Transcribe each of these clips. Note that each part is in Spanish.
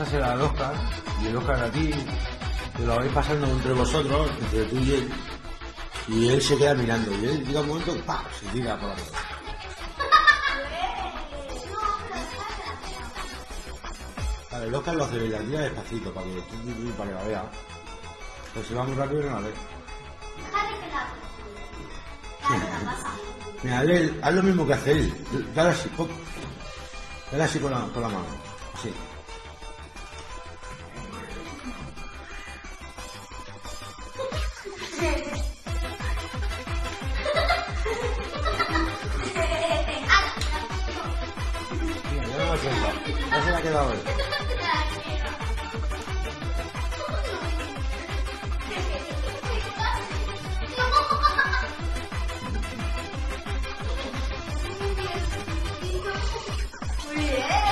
Al Oscar y el Oscar a ti, que lo vais pasando entre vosotros, entre tú y él, y él se queda mirando, y él llega un momento, ¡pam! se tira por la mano. Vale, el Oscar lo hace la tira despacito para que, para que la vea. Pero si va muy rápido no la ve. Mira, haz lo mismo que hace él. Dale así, pop. Dale así con la, con la mano. Así. Ya se la ha quedado él. Muy bien.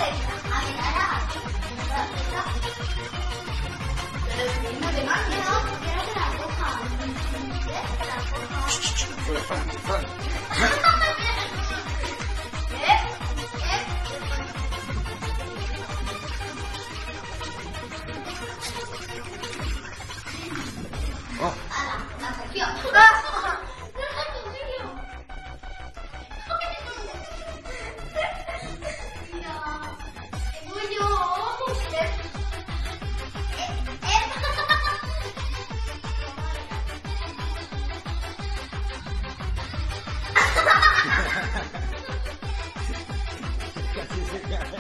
Casi se cae.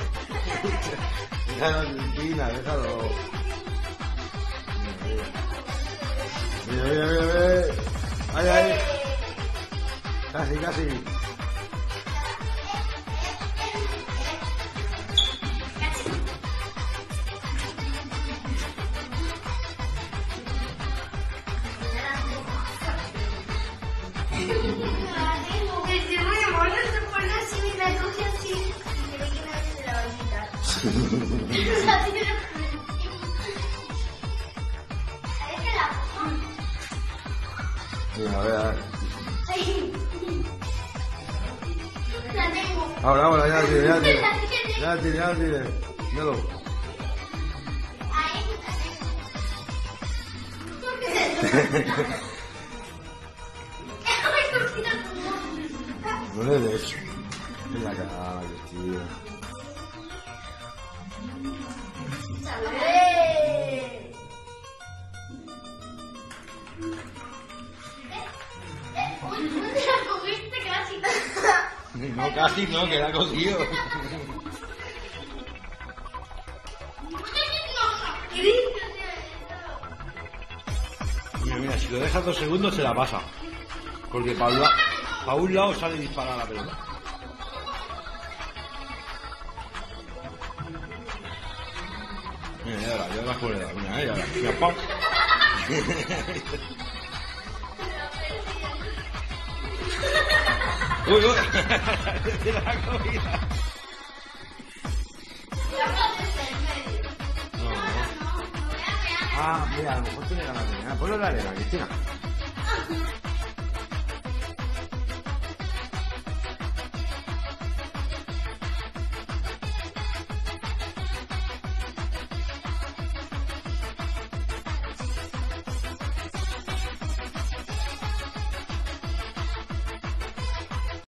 Déjalo, Argentina, déjalo. Mira, mira, mira, mira. Casi, casi. se pone así y la coge así. Y que nadie se la va a quitar. Así que lo- ¿Sabes que la coja? Mira, a ver, a ver. La tengo. Ahora, ahora, ya tire, ya tire. La tiene. Ya tire, ya tire. Míralo. Ahí la tengo. Le des. En la cara, tío. No, casi no, que la cogido. Mira, mira, si lo dejas dos segundos se la pasa. Porque para pa' un lado sale disparada la pelota. Mira, ya la, ya la dar. Mira, ya la. Mira. Uy, uy. La no. Ah, mira, a lo mejor tiene ganas de nada. Ponlo la arena, Cristina.